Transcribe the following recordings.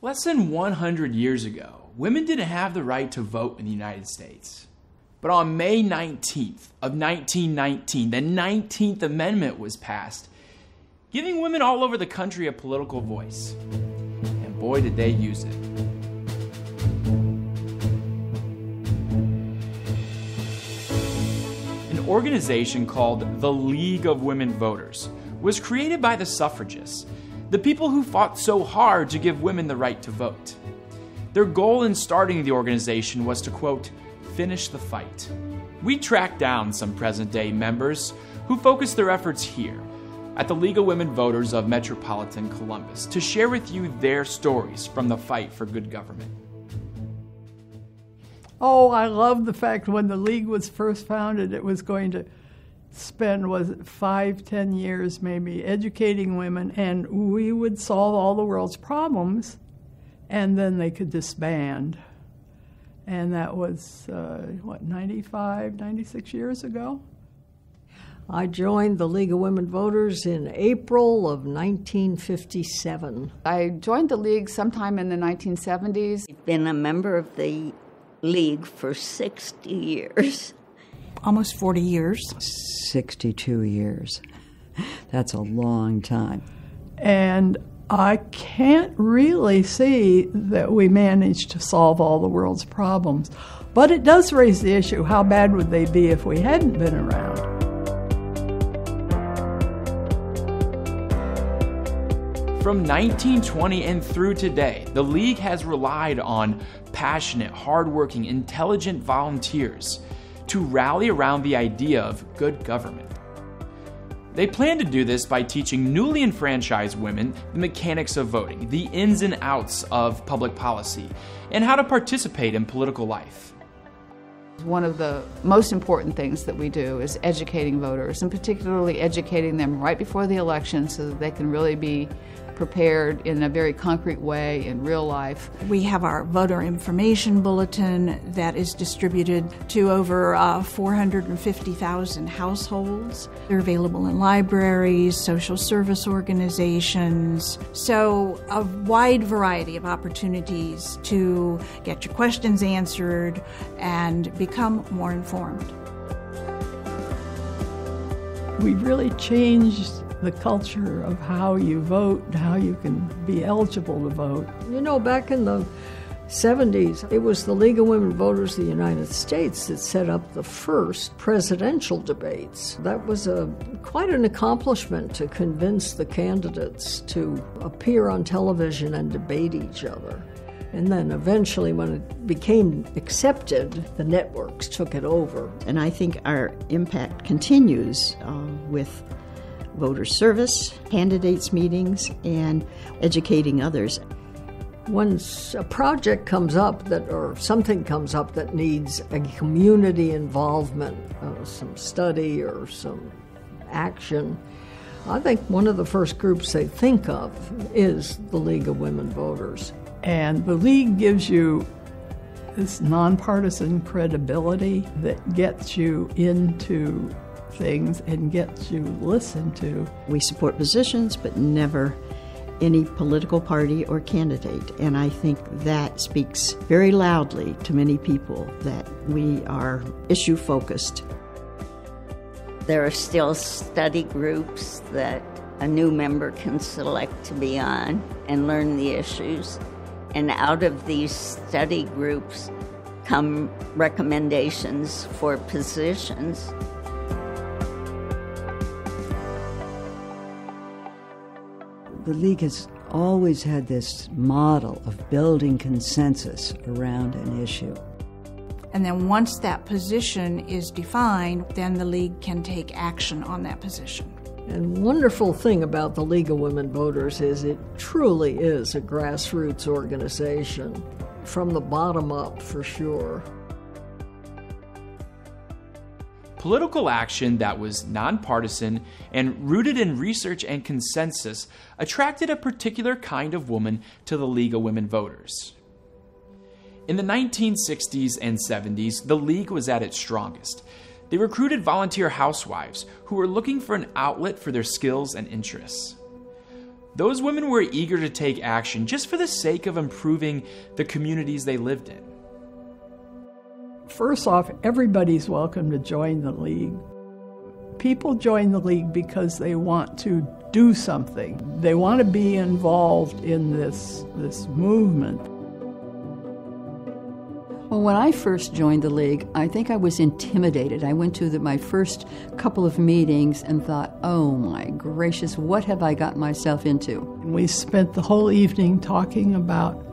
Less than 100 years ago, women didn't have the right to vote in the United States. But on May 19th of 1919, the 19th Amendment was passed, giving women all over the country a political voice. And boy, did they use it. An organization called the League of Women Voters was created by the suffragists the people who fought so hard to give women the right to vote. Their goal in starting the organization was to, quote, finish the fight. We tracked down some present day members who focused their efforts here at the League of Women Voters of Metropolitan Columbus to share with you their stories from the fight for good government. Oh, I love the fact when the League was first founded, it was going to spend was five, ten years maybe educating women, and we would solve all the world's problems, and then they could disband. And that was, uh, what, 95, 96 years ago? I joined the League of Women Voters in April of 1957. I joined the League sometime in the 1970s. I've been a member of the League for 60 years almost 40 years. 62 years. That's a long time. And I can't really see that we managed to solve all the world's problems. But it does raise the issue how bad would they be if we hadn't been around? From 1920 and through today, the League has relied on passionate, hardworking, intelligent volunteers to rally around the idea of good government. They plan to do this by teaching newly enfranchised women the mechanics of voting, the ins and outs of public policy, and how to participate in political life. One of the most important things that we do is educating voters, and particularly educating them right before the election so that they can really be prepared in a very concrete way in real life. We have our voter information bulletin that is distributed to over uh, 450,000 households. They're available in libraries, social service organizations, so a wide variety of opportunities to get your questions answered and become more informed. We've really changed the culture of how you vote, how you can be eligible to vote. You know, back in the 70s, it was the League of Women Voters of the United States that set up the first presidential debates. That was a quite an accomplishment to convince the candidates to appear on television and debate each other. And then eventually, when it became accepted, the networks took it over. And I think our impact continues uh, with voter service, candidates meetings, and educating others. Once a project comes up that, or something comes up that needs a community involvement, uh, some study or some action, I think one of the first groups they think of is the League of Women Voters. And the League gives you this nonpartisan credibility that gets you into things and get you listened to. We support positions, but never any political party or candidate. And I think that speaks very loudly to many people that we are issue focused. There are still study groups that a new member can select to be on and learn the issues. And out of these study groups come recommendations for positions. The League has always had this model of building consensus around an issue. And then once that position is defined, then the League can take action on that position. And wonderful thing about the League of Women Voters is it truly is a grassroots organization from the bottom up for sure. Political action that was nonpartisan and rooted in research and consensus attracted a particular kind of woman to the League of Women Voters. In the 1960s and 70s, the League was at its strongest. They recruited volunteer housewives who were looking for an outlet for their skills and interests. those women were eager to take action just for the sake of improving the communities they lived in. First off, everybody's welcome to join the League. People join the League because they want to do something. They want to be involved in this, this movement. Well, when I first joined the League, I think I was intimidated. I went to the, my first couple of meetings and thought, oh my gracious, what have I got myself into? We spent the whole evening talking about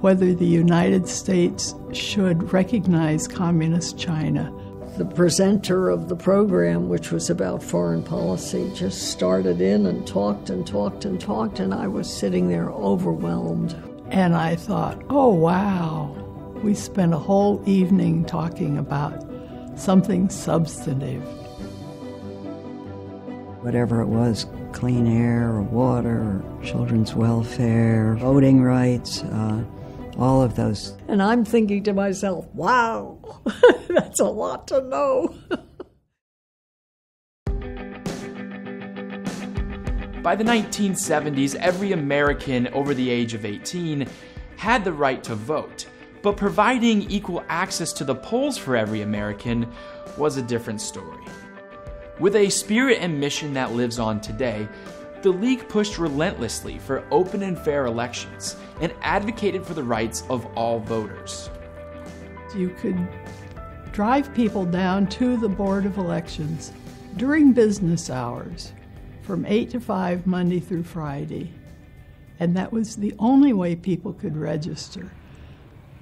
whether the United States should recognize Communist China. The presenter of the program, which was about foreign policy, just started in and talked and talked and talked, and I was sitting there overwhelmed. And I thought, oh wow, we spent a whole evening talking about something substantive. Whatever it was clean air or water or children's welfare, voting rights, uh, all of those. And I'm thinking to myself, wow, that's a lot to know. By the 1970s, every American over the age of 18 had the right to vote but providing equal access to the polls for every American was a different story. With a spirit and mission that lives on today, the League pushed relentlessly for open and fair elections and advocated for the rights of all voters. You could drive people down to the Board of Elections during business hours from 8 to 5 Monday through Friday, and that was the only way people could register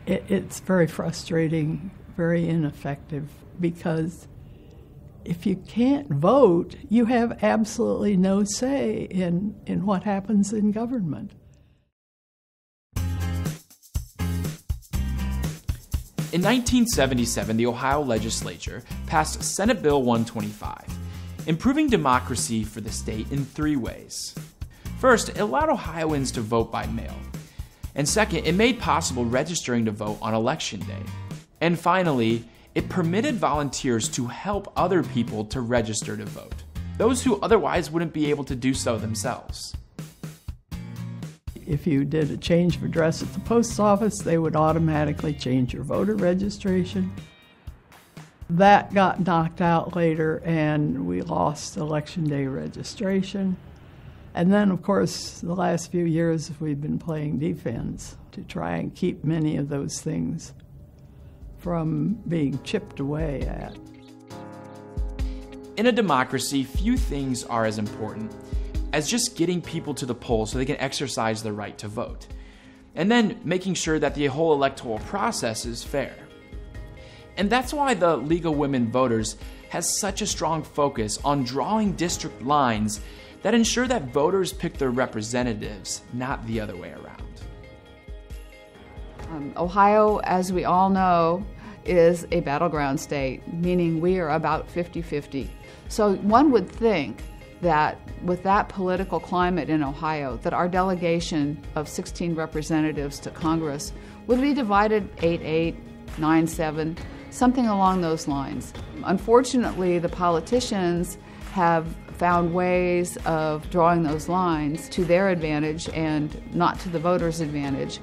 it, it's very frustrating, very ineffective because if you can't vote, you have absolutely no say in, in what happens in government. In 1977, the Ohio legislature passed Senate Bill 125, improving democracy for the state in three ways. First, it allowed Ohioans to vote by mail, and second, it made possible registering to vote on election day. And finally, it permitted volunteers to help other people to register to vote, those who otherwise wouldn't be able to do so themselves. If you did a change of address at the post office, they would automatically change your voter registration. That got knocked out later, and we lost election day registration. And then, of course, the last few years we've been playing defense to try and keep many of those things from being chipped away at. In a democracy, few things are as important as just getting people to the polls so they can exercise their right to vote, and then making sure that the whole electoral process is fair. And that's why the League of Women Voters has such a strong focus on drawing district lines that ensure that voters pick their representatives, not the other way around. Um, Ohio, as we all know, is a battleground state, meaning we are about 50 50. So one would think that with that political climate in Ohio, that our delegation of 16 representatives to Congress would be divided 8 8, 9 7, something along those lines. Unfortunately, the politicians have found ways of drawing those lines to their advantage and not to the voters' advantage.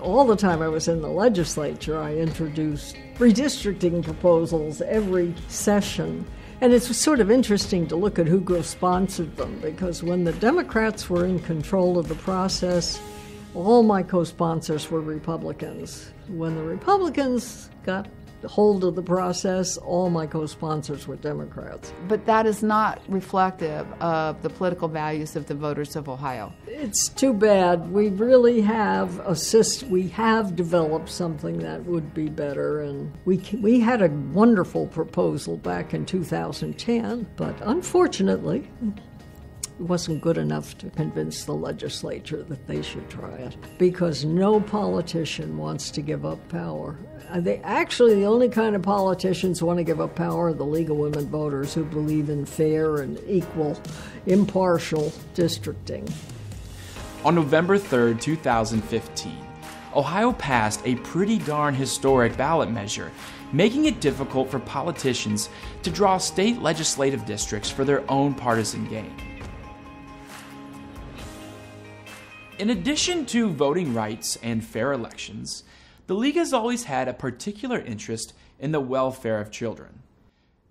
All the time I was in the legislature, I introduced redistricting proposals every session. And it's sort of interesting to look at who sponsored them because when the Democrats were in control of the process, all my co sponsors were Republicans. When the Republicans got hold of the process, all my co sponsors were Democrats. But that is not reflective of the political values of the voters of Ohio. It's too bad. We really have assist. We have developed something that would be better, and we we had a wonderful proposal back in 2010, but unfortunately, wasn't good enough to convince the legislature that they should try it because no politician wants to give up power. Uh, they actually the only kind of politicians who want to give up power are the League of Women Voters who believe in fair and equal, impartial districting. On November 3rd, 2015, Ohio passed a pretty darn historic ballot measure, making it difficult for politicians to draw state legislative districts for their own partisan gain. In addition to voting rights and fair elections, the League has always had a particular interest in the welfare of children.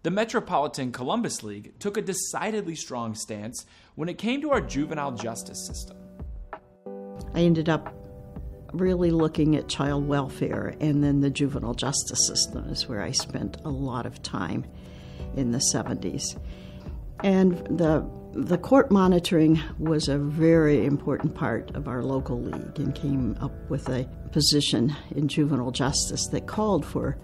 The Metropolitan Columbus League took a decidedly strong stance when it came to our juvenile justice system. I ended up really looking at child welfare and then the juvenile justice system is where I spent a lot of time in the 70s. And the the court monitoring was a very important part of our local league and came up with a position in juvenile justice that called for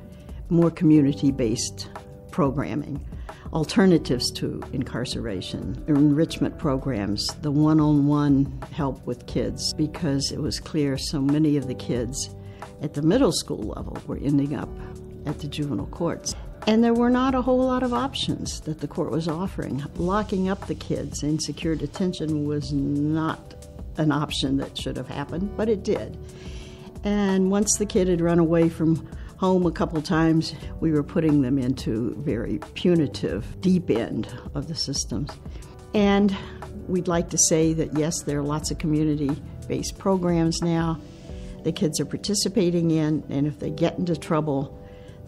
more community based programming, alternatives to incarceration, enrichment programs, the one on one help with kids, because it was clear so many of the kids at the middle school level were ending up at the juvenile courts. And there were not a whole lot of options that the court was offering. Locking up the kids in secure detention was not an option that should have happened, but it did. And once the kid had run away from home a couple times, we were putting them into very punitive, deep end of the systems. And we'd like to say that yes, there are lots of community based programs now the kids are participating in, and if they get into trouble,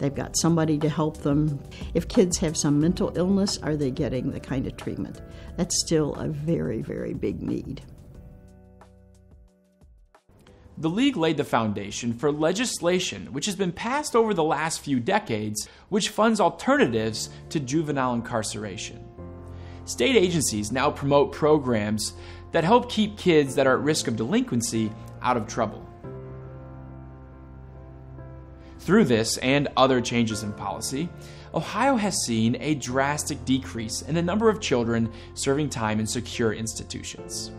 They've got somebody to help them. If kids have some mental illness, are they getting the kind of treatment? That's still a very, very big need. The League laid the foundation for legislation which has been passed over the last few decades, which funds alternatives to juvenile incarceration. State agencies now promote programs that help keep kids that are at risk of delinquency out of trouble. Through this and other changes in policy, Ohio has seen a drastic decrease in the number of children serving time in secure institutions.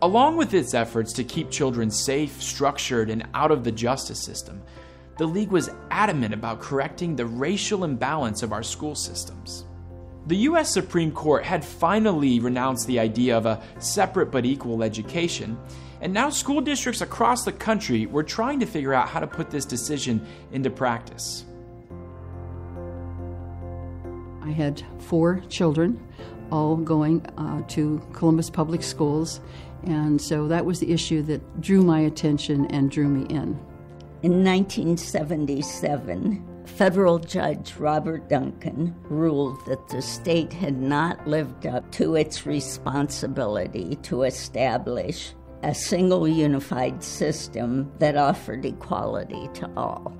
Along with its efforts to keep children safe, structured, and out of the justice system, the League was adamant about correcting the racial imbalance of our school systems. The U.S. Supreme Court had finally renounced the idea of a separate but equal education and now school districts across the country were trying to figure out how to put this decision into practice. I had four children, all going uh, to Columbus Public Schools, and so that was the issue that drew my attention and drew me in. In 1977, federal judge Robert Duncan ruled that the state had not lived up to its responsibility to establish a single unified system that offered equality to all.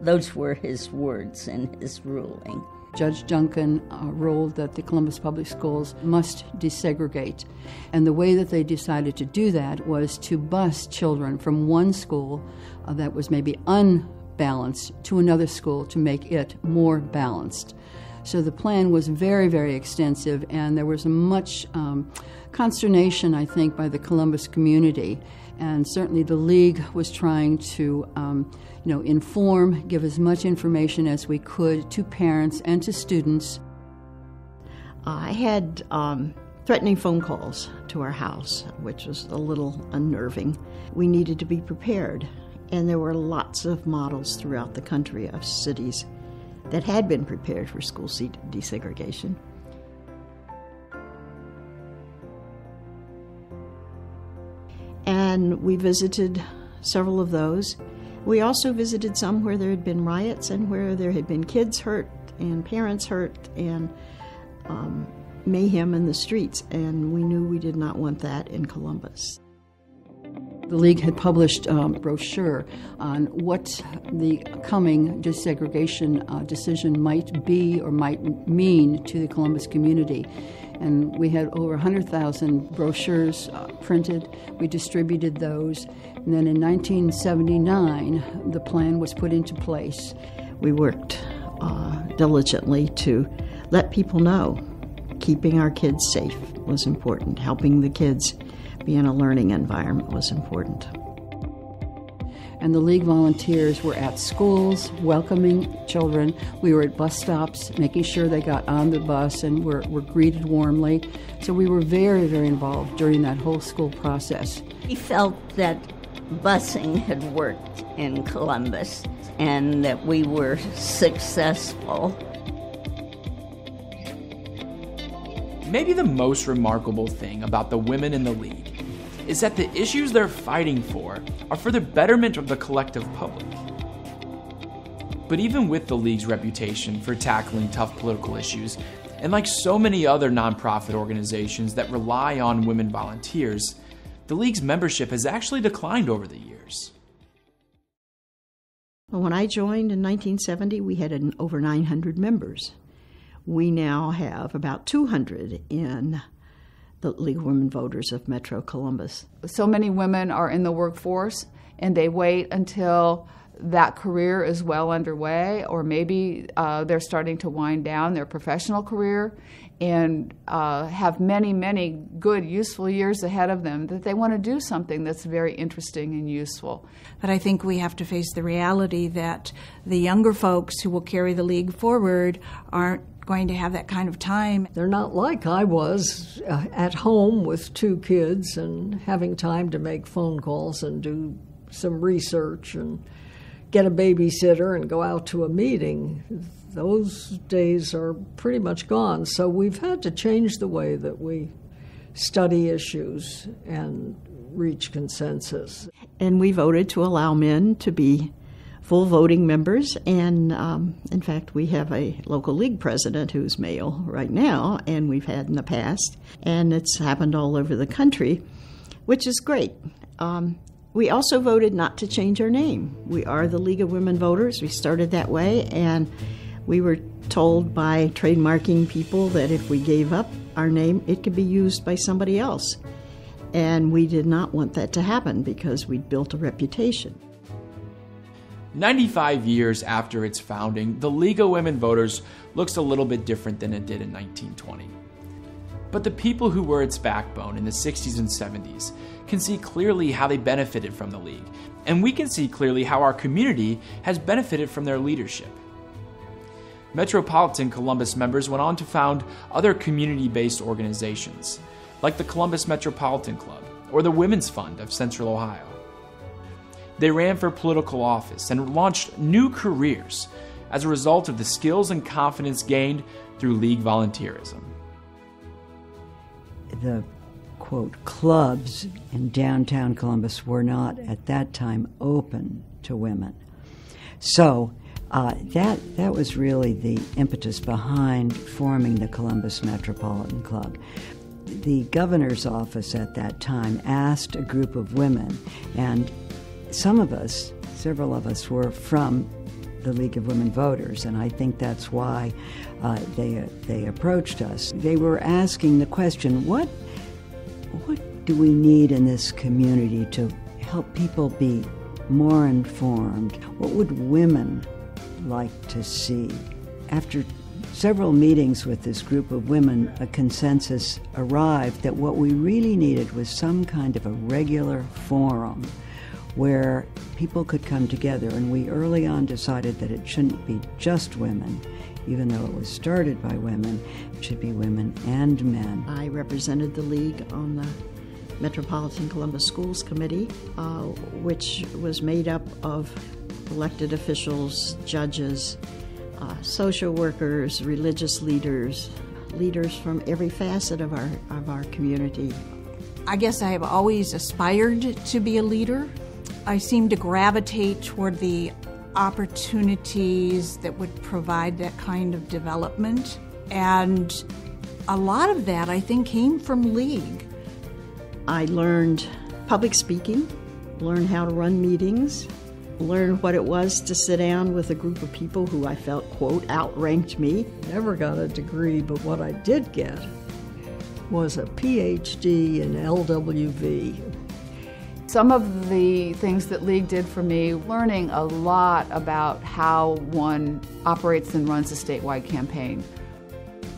Those were his words in his ruling. Judge Duncan uh, ruled that the Columbus Public Schools must desegregate. And the way that they decided to do that was to bus children from one school uh, that was maybe unbalanced to another school to make it more balanced. So the plan was very, very extensive, and there was much um, consternation, I think, by the Columbus community. And certainly the League was trying to, um, you know, inform, give as much information as we could to parents and to students. I had um, threatening phone calls to our house, which was a little unnerving. We needed to be prepared, and there were lots of models throughout the country of cities that had been prepared for school seat desegregation. And we visited several of those. We also visited some where there had been riots and where there had been kids hurt and parents hurt and um, mayhem in the streets, and we knew we did not want that in Columbus. The League had published a brochure on what the coming desegregation uh, decision might be or might mean to the Columbus community. And we had over 100,000 brochures uh, printed. We distributed those. And then in 1979, the plan was put into place. We worked uh, diligently to let people know keeping our kids safe was important, helping the kids be in a learning environment was important. And the League volunteers were at schools welcoming children. We were at bus stops making sure they got on the bus and were, were greeted warmly. So we were very, very involved during that whole school process. He felt that busing had worked in Columbus and that we were successful. Maybe the most remarkable thing about the women in the League is that the issues they're fighting for are for the betterment of the collective public. But even with the League's reputation for tackling tough political issues, and like so many other nonprofit organizations that rely on women volunteers, the League's membership has actually declined over the years. When I joined in 1970, we had an, over 900 members. We now have about 200 in the League of Women Voters of Metro Columbus. So many women are in the workforce and they wait until that career is well underway, or maybe uh, they're starting to wind down their professional career and uh, have many, many good, useful years ahead of them, that they want to do something that's very interesting and useful. But I think we have to face the reality that the younger folks who will carry the league forward aren't going to have that kind of time. They're not like I was uh, at home with two kids and having time to make phone calls and do some research and get a babysitter and go out to a meeting. Those days are pretty much gone. So we've had to change the way that we study issues and reach consensus. And we voted to allow men to be full voting members. And um, in fact, we have a local league president who's male right now, and we've had in the past. And it's happened all over the country, which is great. Um, we also voted not to change our name. We are the League of Women Voters. We started that way, and we were told by trademarking people that if we gave up our name, it could be used by somebody else. And we did not want that to happen because we'd built a reputation. 95 years after its founding, the League of Women Voters looks a little bit different than it did in 1920. But the people who were its backbone in the 60s and 70s can see clearly how they benefited from the League, and we can see clearly how our community has benefited from their leadership. Metropolitan Columbus members went on to found other community based organizations, like the Columbus Metropolitan Club or the Women's Fund of Central Ohio. They ran for political office and launched new careers as a result of the skills and confidence gained through League volunteerism. The quote, clubs in downtown Columbus were not at that time open to women. So uh, that, that was really the impetus behind forming the Columbus Metropolitan Club the governor's office at that time asked a group of women, and some of us, several of us, were from the League of Women Voters, and I think that's why uh, they they approached us. They were asking the question, what what do we need in this community to help people be more informed? What would women like to see? After several meetings with this group of women, a consensus arrived that what we really needed was some kind of a regular forum where people could come together. And we early on decided that it shouldn't be just women, even though it was started by women, it should be women and men. I represented the League on the Metropolitan Columbus Schools Committee, uh, which was made up of elected officials, judges, uh, social workers, religious leaders, leaders from every facet of our, of our community. I guess I have always aspired to be a leader. I seemed to gravitate toward the opportunities that would provide that kind of development. And a lot of that, I think, came from League. I learned public speaking, learned how to run meetings, learned what it was to sit down with a group of people who I felt, quote, outranked me. Never got a degree, but what I did get was a PhD in LWV, some of the things that League did for me, learning a lot about how one operates and runs a statewide campaign.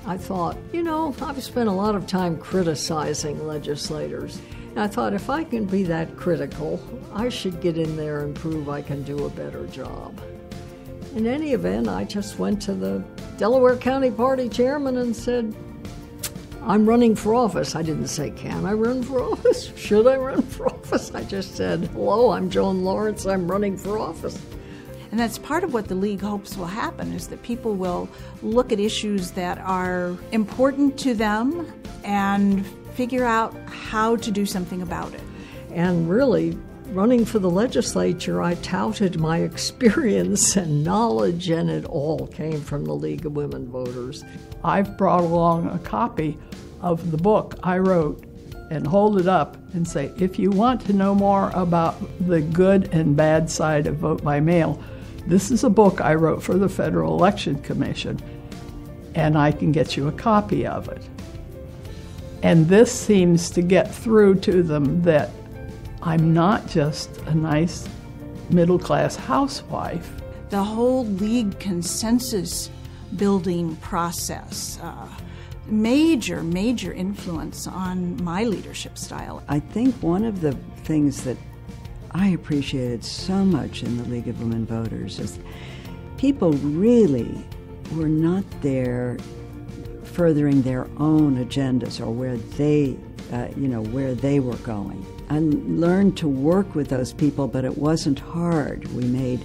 I thought, you know, I've spent a lot of time criticizing legislators. And I thought if I can be that critical, I should get in there and prove I can do a better job. In any event, I just went to the Delaware County Party chairman and said, I'm running for office. I didn't say, Can I run for office? Should I run for office? I just said, Hello, I'm Joan Lawrence. I'm running for office. And that's part of what the League hopes will happen is that people will look at issues that are important to them and figure out how to do something about it. And really, running for the legislature, I touted my experience and knowledge, and it all came from the League of Women Voters. I've brought along a copy of the book I wrote and hold it up and say, if you want to know more about the good and bad side of vote by mail, this is a book I wrote for the Federal Election Commission, and I can get you a copy of it. And this seems to get through to them that I'm not just a nice middle class housewife. The whole league consensus building process, uh, major, major influence on my leadership style. I think one of the things that I appreciated so much in the League of Women Voters is people really were not there furthering their own agendas or where they, uh, you know, where they were going. I learned to work with those people, but it wasn't hard. We made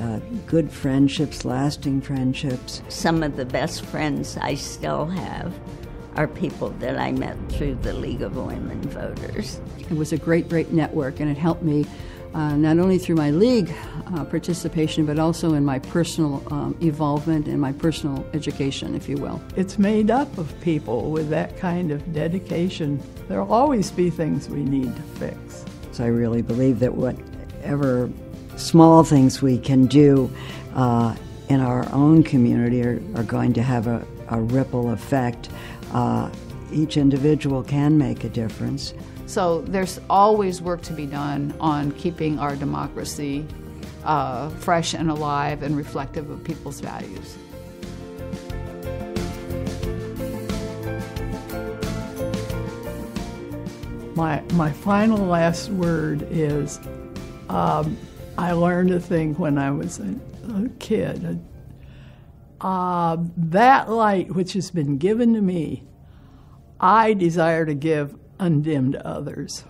uh, good friendships, lasting friendships. Some of the best friends I still have are people that I met through the League of Women Voters. It was a great, great network, and it helped me uh, not only through my league uh, participation, but also in my personal um, evolvement and my personal education, if you will. It's made up of people with that kind of dedication. There'll always be things we need to fix. So I really believe that whatever small things we can do uh, in our own community are, are going to have a, a ripple effect. Uh, each individual can make a difference. So there's always work to be done on keeping our democracy uh, fresh and alive and reflective of people's values. My, my final last word is um, I learned a thing when I was a, a kid. Uh, that light which has been given to me, I desire to give undimmed others.